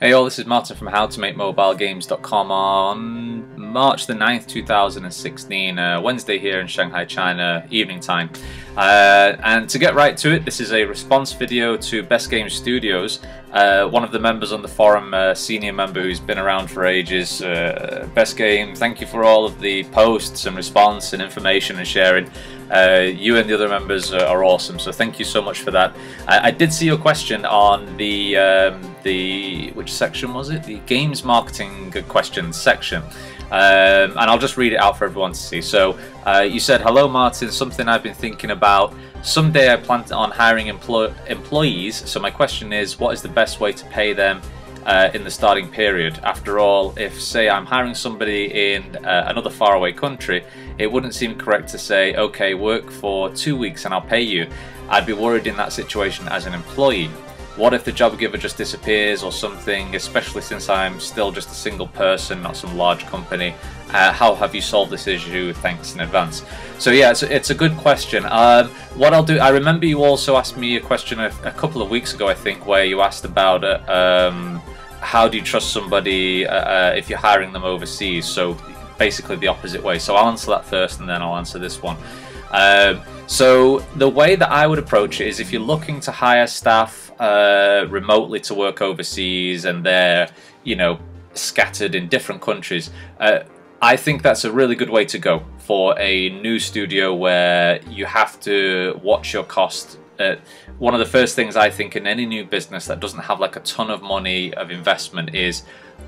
Hey all, this is Martin from HowToMakeMobileGames.com on March the 9th, 2016, uh, Wednesday here in Shanghai, China, evening time. Uh, and to get right to it, this is a response video to Best Game Studios, uh, one of the members on the forum, uh, senior member who's been around for ages. Uh, Best Game, thank you for all of the posts and response and information and sharing. Uh, you and the other members are awesome, so thank you so much for that. I, I did see your question on the um, the which section was it? The games marketing questions section. Um, and I'll just read it out for everyone to see. So uh, you said, "Hello, Martin. Something I've been thinking about. Someday I plan on hiring empl employees. So my question is, what is the best way to pay them uh, in the starting period. After all, if say I'm hiring somebody in uh, another faraway country, it wouldn't seem correct to say, okay, work for two weeks and I'll pay you. I'd be worried in that situation as an employee. What if the job giver just disappears or something, especially since I'm still just a single person, not some large company? Uh, how have you solved this issue? Thanks in advance. So yeah, it's, it's a good question. Um, what I'll do, I remember you also asked me a question a, a couple of weeks ago, I think, where you asked about it. Um, how do you trust somebody uh, uh, if you're hiring them overseas? So basically the opposite way. So I'll answer that first and then I'll answer this one. Um, so the way that I would approach it is if you're looking to hire staff uh, remotely to work overseas and they're, you know, scattered in different countries, uh, I think that's a really good way to go for a new studio where you have to watch your cost uh, one of the first things I think in any new business that doesn't have like a ton of money of investment is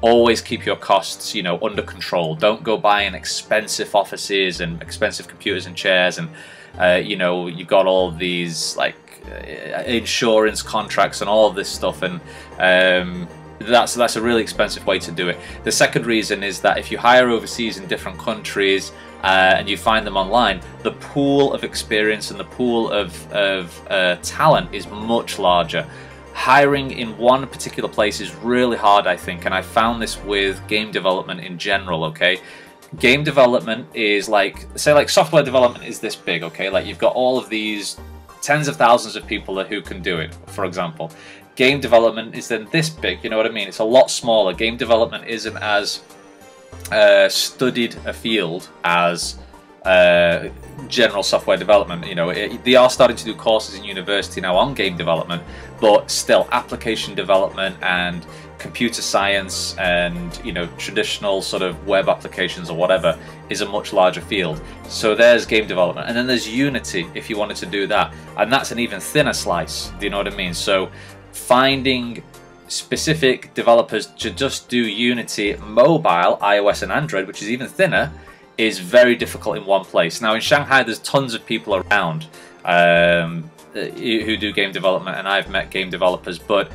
always keep your costs you know under control. Don't go buying expensive offices and expensive computers and chairs and uh, you know you've got all these like uh, insurance contracts and all this stuff and um, that's that's a really expensive way to do it. The second reason is that if you hire overseas in different countries uh, and you find them online, the pool of experience and the pool of, of uh, talent is much larger. Hiring in one particular place is really hard, I think, and I found this with game development in general, okay? Game development is like, say, like software development is this big, okay? Like you've got all of these tens of thousands of people who can do it, for example. Game development is then this big, you know what I mean? It's a lot smaller. Game development isn't as uh, studied a field as uh, general software development. You know, it, they are starting to do courses in university now on game development, but still application development and computer science and you know traditional sort of web applications or whatever is a much larger field. So there's game development, and then there's Unity if you wanted to do that, and that's an even thinner slice. Do you know what I mean? So finding specific developers to just do Unity mobile, iOS and Android, which is even thinner, is very difficult in one place. Now in Shanghai there's tons of people around um, who do game development and I've met game developers but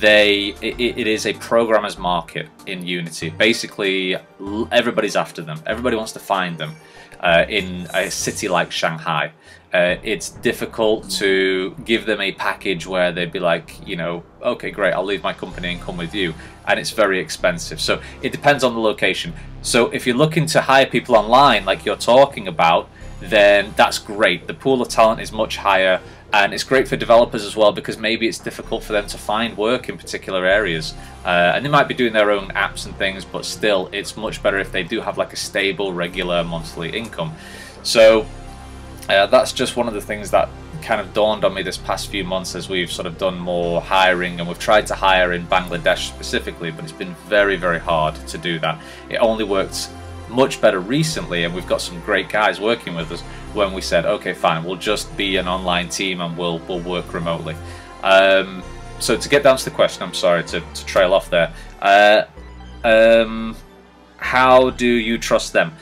they it, it is a programmer's market in Unity. Basically everybody's after them. Everybody wants to find them uh, in a city like Shanghai. Uh, it's difficult to give them a package where they'd be like, you know, okay, great, I'll leave my company and come with you. And it's very expensive. So it depends on the location. So if you're looking to hire people online, like you're talking about, then that's great. The pool of talent is much higher. And it's great for developers as well because maybe it's difficult for them to find work in particular areas. Uh, and they might be doing their own apps and things, but still, it's much better if they do have like a stable, regular monthly income. So uh, that's just one of the things that kind of dawned on me this past few months as we've sort of done more hiring and we've tried to hire in Bangladesh specifically, but it's been very, very hard to do that. It only worked much better recently and we've got some great guys working with us when we said, okay, fine, we'll just be an online team and we'll, we'll work remotely. Um, so to get down to the question, I'm sorry to, to trail off there. Uh, um, how do you trust them?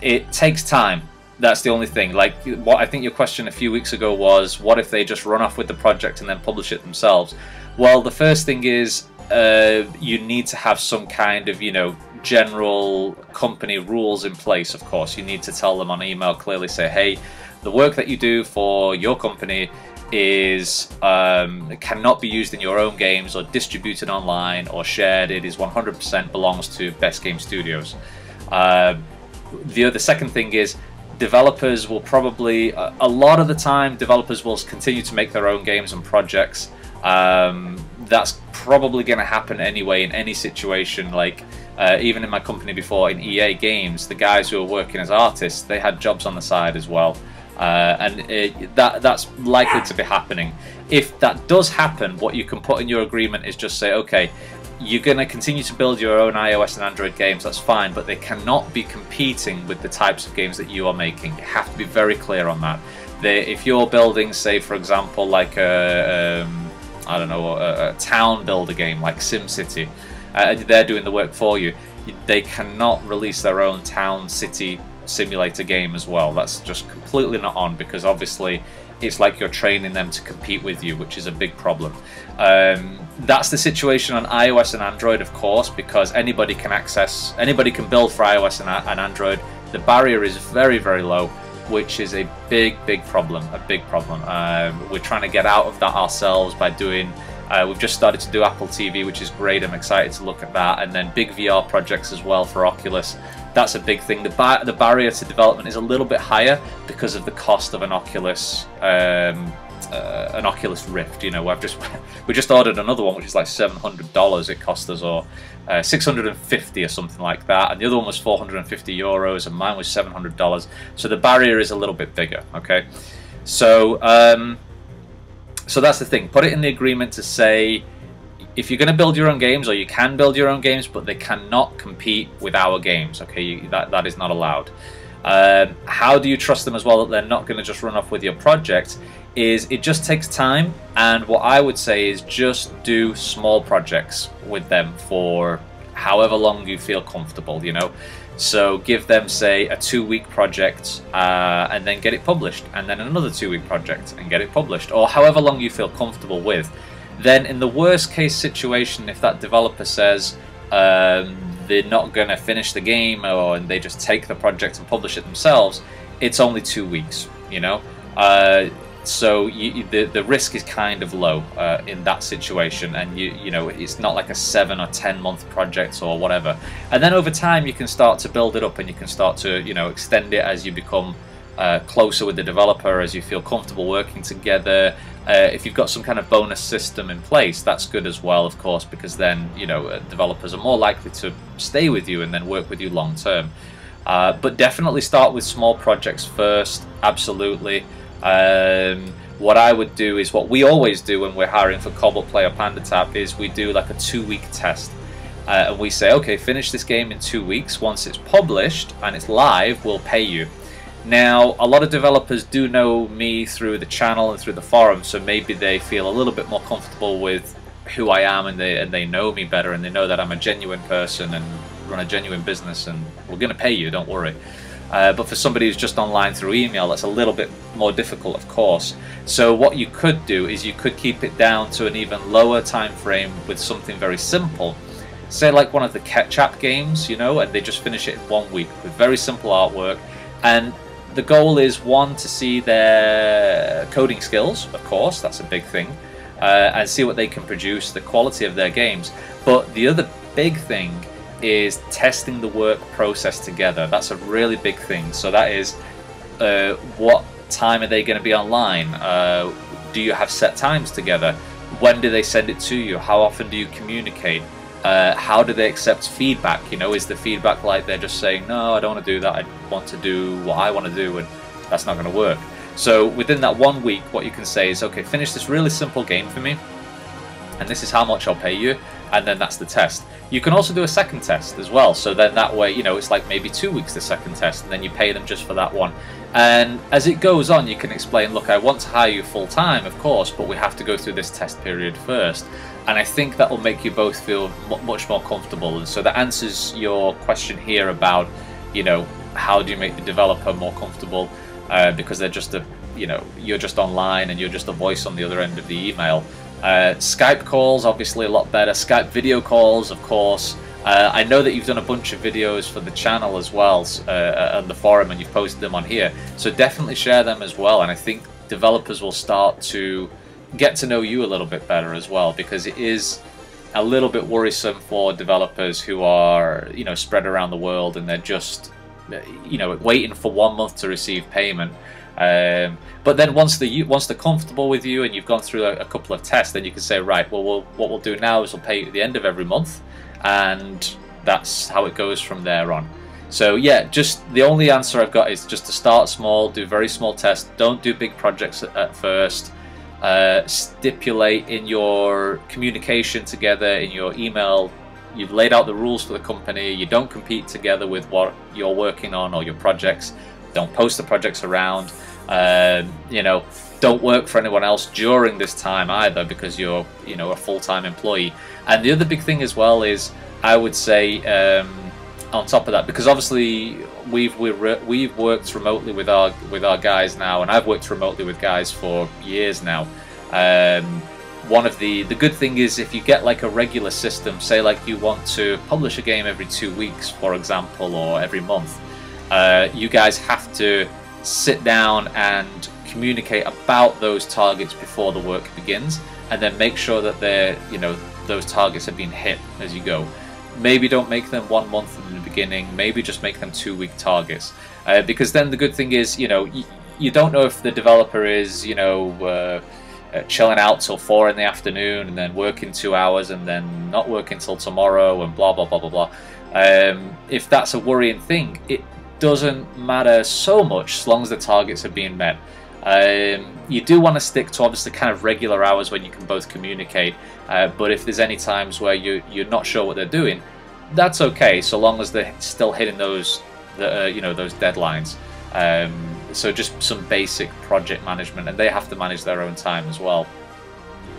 It takes time that's the only thing. Like what I think your question a few weeks ago was, what if they just run off with the project and then publish it themselves? Well, the first thing is uh, you need to have some kind of you know general company rules in place. Of course, you need to tell them on email clearly say, hey, the work that you do for your company is um, cannot be used in your own games or distributed online or shared. It is 100% belongs to Best Game Studios. Uh, the other second thing is developers will probably a lot of the time developers will continue to make their own games and projects um, that's probably going to happen anyway in any situation. Like uh, even in my company before in EA Games, the guys who were working as artists, they had jobs on the side as well. Uh, and it, that that's likely to be happening. If that does happen, what you can put in your agreement is just say, okay, you're going to continue to build your own iOS and Android games, that's fine, but they cannot be competing with the types of games that you are making. You have to be very clear on that. They, if you're building, say, for example, like a, um, I don't know, a, a, town builder game like SimCity, uh, they're doing the work for you. They cannot release their own town city simulator game as well. That's just completely not on because obviously it's like you're training them to compete with you, which is a big problem. Um, that's the situation on iOS and Android, of course, because anybody can access, anybody can build for iOS and, and Android. The barrier is very, very low, which is a big, big problem. A big problem. Um, we're trying to get out of that ourselves by doing. Uh, we've just started to do Apple TV, which is great. I'm excited to look at that, and then big VR projects as well for Oculus that's a big thing. The, bar the barrier to development is a little bit higher because of the cost of an Oculus um, uh, an Oculus Rift. You know, I've just we just ordered another one which is like seven hundred dollars. It cost us or uh, six hundred and fifty or something like that, and the other one was four hundred and fifty euros, and mine was seven hundred dollars. So the barrier is a little bit bigger. Okay, so um, so that's the thing. Put it in the agreement to say if you're going to build your own games, or you can build your own games, but they cannot compete with our games. Okay, you, that that is not allowed. Um, how do you trust them as well that they're not going to just run off with your project? Is it just takes time, and what I would say is just do small projects with them for however long you feel comfortable. You know, so give them say a two-week project uh, and then get it published, and then another two-week project and get it published, or however long you feel comfortable with then in the worst case situation, if that developer says um, they're not going to finish the game or they just take the project and publish it themselves, it's only two weeks, you know? Uh, so you, the the risk is kind of low uh, in that situation, and you you know it's not like a seven or ten month project or whatever. And then over time you can start to build it up, and you can start to you know extend it as you become uh, closer with the developer, as you feel comfortable working together, uh, if you've got some kind of bonus system in place, that's good as well, of course, because then you know uh, developers are more likely to stay with you and then work with you long term. Uh, but definitely start with small projects first. Absolutely. Um, what I would do is what we always do when we're hiring for Cobalt Play or PandaTap is we do like a two-week test. Uh, and we say, okay, finish this game in two weeks. Once it's published and it's live, we'll pay you. Now, a lot of developers do know me through the channel and through the forum, so maybe they feel a little bit more comfortable with who I am and they, and they know me better and they know that I'm a genuine person and run a genuine business and we're going to pay you, don't worry. Uh, but for somebody who's just online through email, that's a little bit more difficult, of course. So what you could do is you could keep it down to an even lower time frame with something very simple. Say like one of the Ketchapp games, you know, and they just finish it in one week with very simple artwork. And the goal is one to see their coding skills, of course, that's a big thing, uh, and see what they can produce, the quality of their games. But the other big thing is testing the work process together. That's a really big thing. So that is uh, what time are they going to be online? Uh, do you have set times together? When do they send it to you? How often do you communicate? uh, how do they accept feedback? You know, is the feedback like they're just saying, no, I don't want to do that, I want to do what I want to do, and that's not going to work. So within that one week, what you can say is, okay, finish this really simple game for me, and this is how much I'll pay you, and then that's the test. You can also do a second test as well, so then that way, you know, it's like maybe two weeks the second test, and then you pay them just for that one. And as it goes on, you can explain, look, I want to hire you full time, of course, but we have to go through this test period first. And I think that will make you both feel much more comfortable. And so that answers your question here about, you know, how do you make the developer more comfortable? Uh, because they're just a, you know, you're just online and you're just a voice on the other end of the email. Uh, Skype calls, obviously a lot better. Skype video calls, of course. Uh, I know that you've done a bunch of videos for the channel as well uh, uh, on the forum and you've posted them on here. So definitely share them as well. And I think developers will start to get to know you a little bit better as well because it is a little bit worrisome for developers who are, you know, spread around the world and they're just, you know, waiting for one month to receive payment. Um, but then once the once they're comfortable with you and you've gone through a, a couple of tests, then you can say, right, well, what we'll do now is we'll pay you at the end of every month, and that's how it goes from there on. So yeah, just the only answer I've got is just to start small, do very small tests, don't do big projects at, at first. Uh, stipulate in your communication together in your email you've laid out the rules for the company you don't compete together with what you're working on or your projects don't post the projects around um, you know don't work for anyone else during this time either because you're you know a full-time employee and the other big thing as well is i would say um, on top of that because obviously we've we've we've worked remotely with our with our guys now, and I've worked remotely with guys for years now. Um, one of the the good thing is if you get like a regular system, say like you want to publish a game every two weeks, for example, or every month, uh, you guys have to sit down and communicate about those targets before the work begins, and then make sure that they're you know those targets have been hit as you go. Maybe don't make them one month in the beginning maybe just make them two week targets. Uh, because then the good thing is you know you, you don't know if the developer is you know uh, uh, chilling out till four in the afternoon and then working two hours and then not working till tomorrow and blah blah blah blah blah. Um, if that's a worrying thing it doesn't matter so much as long as the targets are being met um, you do want to stick to obviously kind of regular hours when you can both communicate, uh, but if there's any times where you you're not sure what they're doing, that's okay so long as they're still hitting those the, uh, you know those deadlines. Um, so just some basic project management, and they have to manage their own time as well.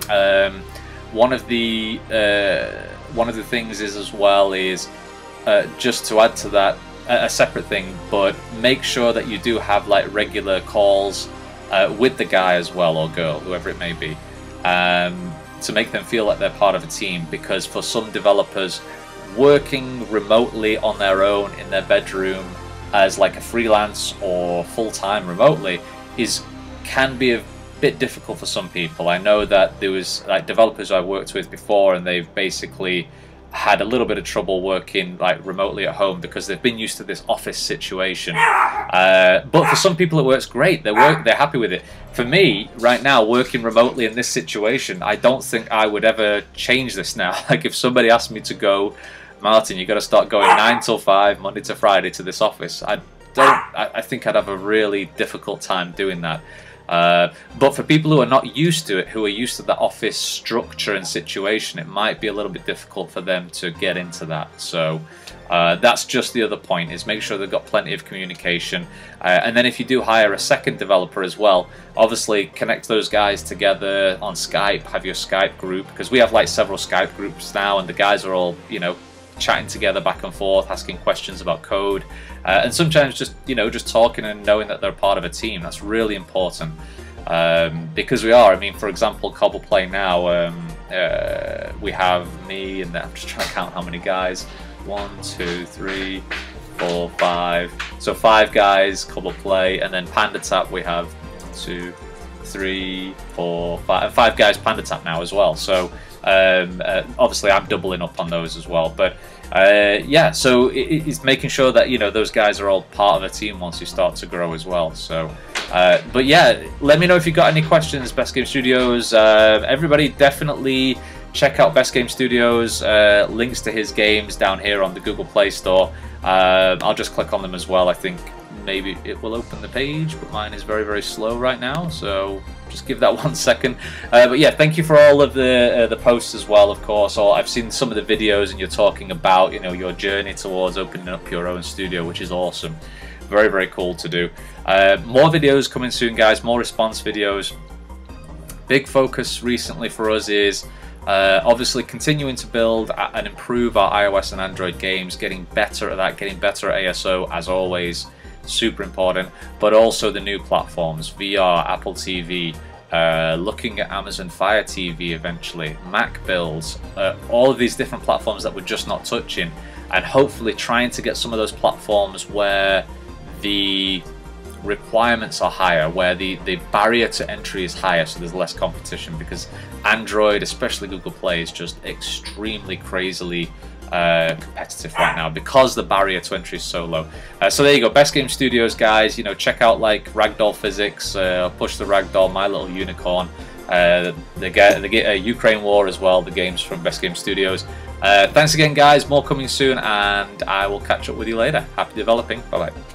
Um, one of the uh, one of the things is as well is uh, just to add to that a separate thing, but make sure that you do have like regular calls uh, with the guy as well or girl, whoever it may be, um, to make them feel like they're part of a team. Because for some developers, working remotely on their own in their bedroom as like a freelance or full time remotely is can be a bit difficult for some people. I know that there was like developers I worked with before, and they've basically had a little bit of trouble working like remotely at home because they've been used to this office situation. Uh, but for some people, it works great. They work, they're happy with it. For me, right now, working remotely in this situation, I don't think I would ever change this now. Like if somebody asked me to go, Martin, you got to start going nine till five, Monday to Friday, to this office. I don't. I, I think I'd have a really difficult time doing that. Uh, but for people who are not used to it, who are used to the office structure and situation, it might be a little bit difficult for them to get into that. So uh, that's just the other point: is make sure they've got plenty of communication. Uh, and then if you do hire a second developer as well, obviously connect those guys together on Skype. Have your Skype group because we have like several Skype groups now, and the guys are all you know chatting together back and forth, asking questions about code, uh, and sometimes just you know just talking and knowing that they're part of a team. That's really important um, because we are. I mean, for example, Cobalt Play now, um, uh, we have me and I'm just trying to count how many guys. One, two, three, four, five. So five guys, Cobalt Play, and then Panda Tap we have two, three, four, five, five guys Panda Tap now as well. So um, uh, obviously, I'm doubling up on those as well. But uh, yeah, so it, it's making sure that you know those guys are all part of a team once you start to grow as well. So, uh, but yeah, let me know if you've got any questions. Best Game Studios, uh, everybody definitely check out Best Game Studios. Uh, links to his games down here on the Google Play Store. Um, I'll just click on them as well. I think maybe it will open the page, but mine is very, very slow right now, so just give that one second. Uh, but yeah, thank you for all of the uh, the posts as well, of course. Or I've seen some of the videos, and you're talking about you know your journey towards opening up your own studio, which is awesome. Very, very cool to do. Uh, more videos coming soon, guys. More response videos. Big focus recently for us is uh, obviously, continuing to build and improve our iOS and Android games, getting better at that, getting better at ASO as always super important, but also the new platforms, VR, Apple TV, uh, looking at Amazon Fire TV eventually, Mac builds, uh, all of these different platforms that we're just not touching, and hopefully trying to get some of those platforms where the requirements are higher, where the, the barrier to entry is higher, so there's less competition because Android, especially Google Play, is just extremely crazily uh, competitive right now because the barrier to entry is so low. Uh, so there you go, Best Game Studios guys. You know, check out like Ragdoll Physics, uh, Push the Ragdoll, My Little Unicorn. Uh, they get Ukraine War as well. The games from Best Game Studios. Uh, thanks again, guys. More coming soon, and I will catch up with you later. Happy developing. Bye bye.